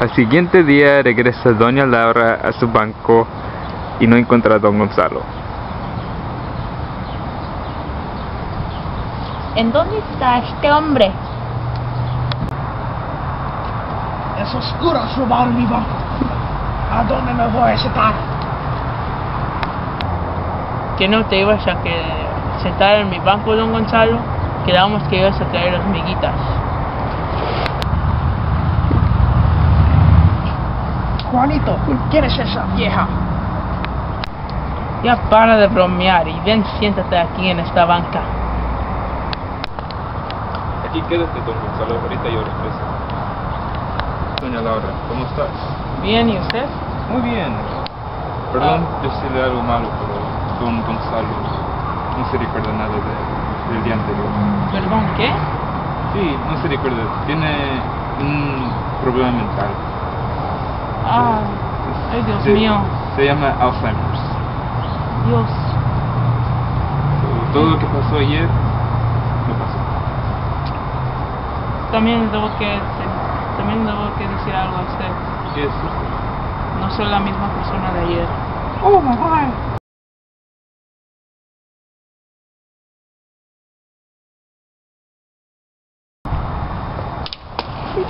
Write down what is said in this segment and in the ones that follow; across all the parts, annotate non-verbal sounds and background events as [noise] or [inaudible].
Al siguiente día regresa doña Laura a su banco y no encuentra a don Gonzalo. ¿En dónde está este hombre? Es oscuro robar mi banco. ¿A dónde me voy a sentar? ¿Que no te ibas a que sentar en mi banco, don Gonzalo? Quedamos que ibas a traer las miguitas. Juanito, ¿quién es esa vieja? Ya para de bromear y ven, siéntate aquí en esta banca. Aquí quédate, don Gonzalo, ahorita yo regreso. Doña Laura, ¿cómo estás? Bien, ¿y usted? Muy bien. Perdón decirle algo malo, pero don Gonzalo no se recuerda nada de- del día anterior. ¿Perdón, qué? Sí, no se recuerda. Tiene un problema mental. Ah, ay Dios Se- mío, Se llama Alzheimer's. Dios. So, todo lo que pasó ayer, no pasó. También debo que, también debo que decir algo a usted. ¿Qué es? No soy la misma persona de ayer. Oh my god.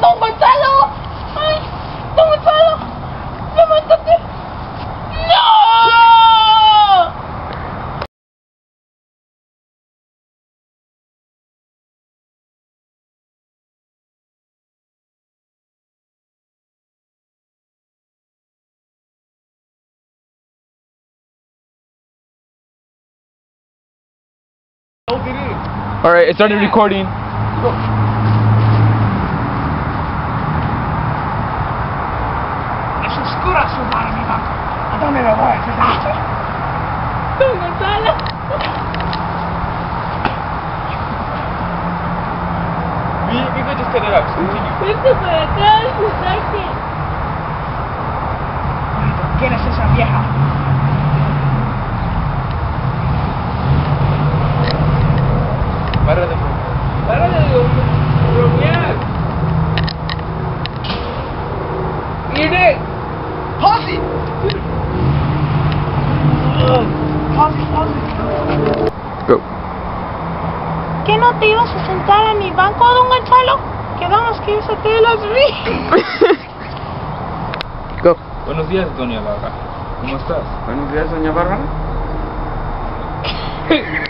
¡Don Gonzalo! ¡Ay! ¡Don Gonzalo! ¡Levántate! ¡No! Alright, it started recording. Es oscuro robar mi banco. ¿A dónde me voy a sentar? ¡Don Gonzalo! [laughs] We, we could just cut it out. Continue. ¡Vente para acá! ¡Sentarte! Juanito, ¿quién es esa vieja? Para de Para de bromear. Mire, ¡Posy! ¡Posy, Posy! Go. ¿Qué no te ibas a sentar a mi banco, don Gonzalo? Quedamos que a traer las [laughs] miguitas. Go. Buenos días, doña Laura. ¿Cómo estás? Buenos días, doña Bárbara. [laughs]